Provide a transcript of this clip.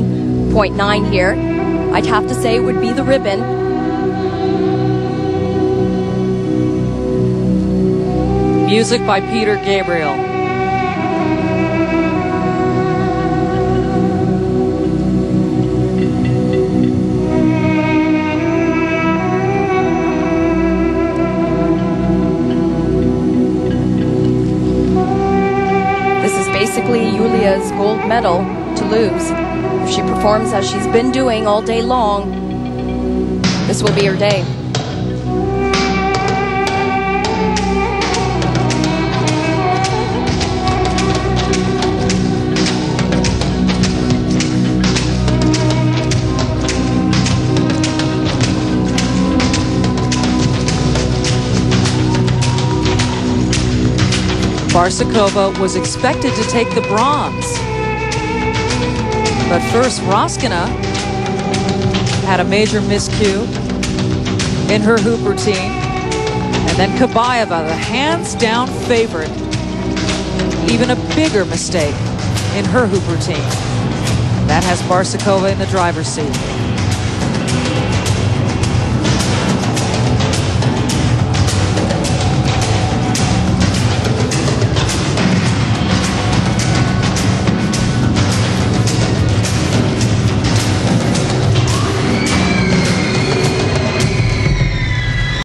29.9 here. I'd have to say would be the ribbon. Music by Peter Gabriel. This is basically Yulia's gold medal to lose. If she performs as she's been doing all day long, this will be her day. Barsukova was expected to take the bronze. But first, Raskina had a major miscue in her hoop routine. And then Kabaeva, the hands-down favorite, even a bigger mistake in her hoop routine. That has Barsukova in the driver's seat.